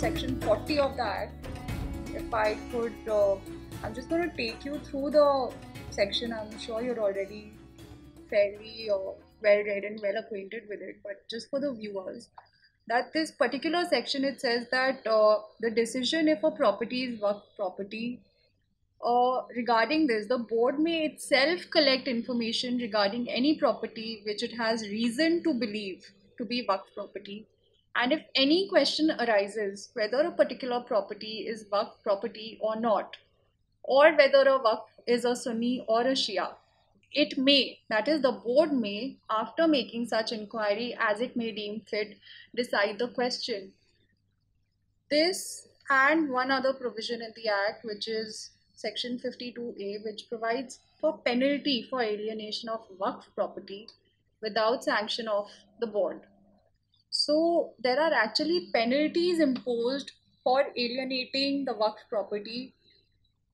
40 of the Act, if I could, uh, I'm just going to take you through the section. I'm sure you're already fairly uh, well read and well acquainted with it, but just for the viewers, that this particular section it says that uh, the decision if a property is Waqf property uh, regarding this, the board may itself collect information regarding any property which it has reason to believe to be Waqf property. And if any question arises whether a particular property is Waqf property or not, or whether a Waqf is a Sunni or a Shia, it may, that is, the board may, after making such inquiry as it may deem fit, decide the question. This and one other provision in the Act, which is Section 52A, which provides for penalty for alienation of Waqf property without sanction of the board. So there are actually penalties imposed for alienating the Waqf property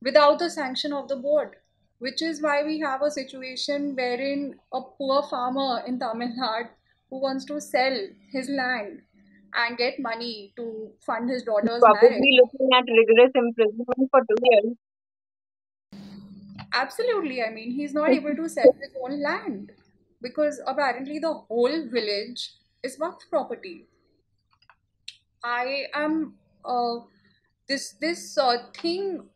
without the sanction of the board which is why we have a situation wherein a poor farmer in Tamil Nadu who wants to sell his land and get money to fund his daughter's Probably marriage. looking at rigorous imprisonment for two years. Absolutely, I mean, he's not able to sell his own land because apparently the whole village is Waqf property. I am uh, this this uh, thing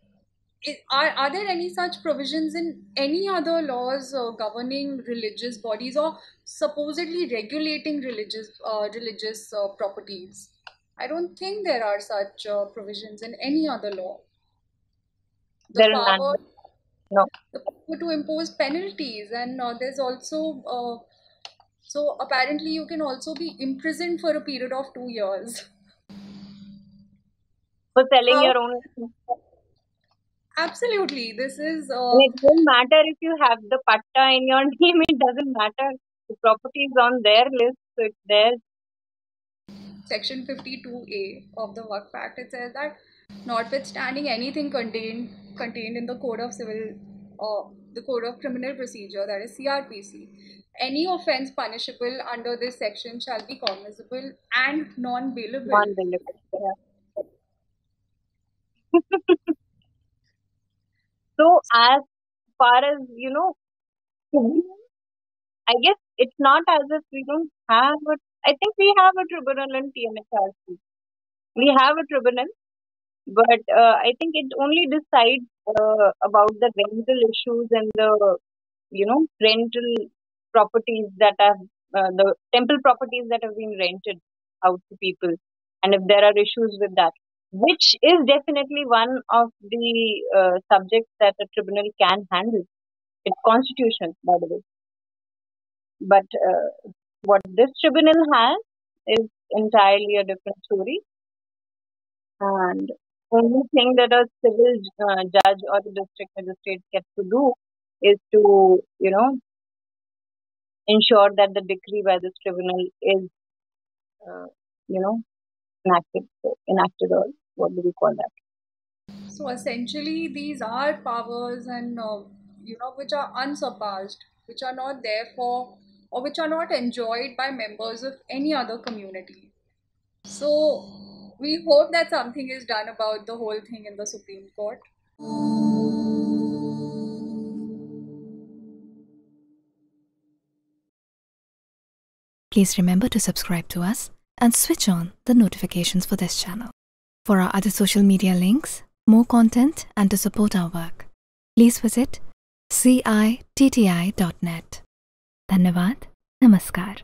i- are, are there any such provisions in any other laws uh, governing religious bodies or supposedly regulating religious uh, religious uh, properties? I don't think there are such uh, provisions in any other law. The There are power, none. No. the power to impose penalties, and uh, there's also uh, so apparently you can also be imprisoned for a period of two years. For selling How? your own. Absolutely, this is uh, it doesn't matter if you have the patta in your name, it doesn't matter. The property is on their list, so it's theirs. Section 52A of the Waqf Act, it says that notwithstanding anything contained contained in the Code of Civil or the Code of Criminal Procedure, that is CRPC, any offence punishable under this section shall be cognizable and non-bailable. Non billable. so, as far as you know, I guess it's not as if we don't have a. I think we have a tribunal in TNHRC. We have a tribunal, but uh, I think it only decides uh, about the rental issues and the you know rental properties that have uh, the temple properties that have been rented out to people, and if there are issues with that, which is definitely one of the uh, subjects that a tribunal can handle. It's constitution, by the way. But uh, what this tribunal has is entirely a different story. And only thing that a civil uh, judge or the district magistrate gets to do is to, you know, ensure that the decree by this tribunal is, uh, you know, enacted. Enacted or what do we call that? So essentially, these are powers and uh, you know which are unsurpassed, which are not there for or which are not enjoyed by members of any other community. So we hope that something is done about the whole thing in the Supreme Court. Please remember to subscribe to us and switch on the notifications for this channel. For our other social media links, more content, and to support our work, please visit citti.net. Dhanyavad. Namaskar.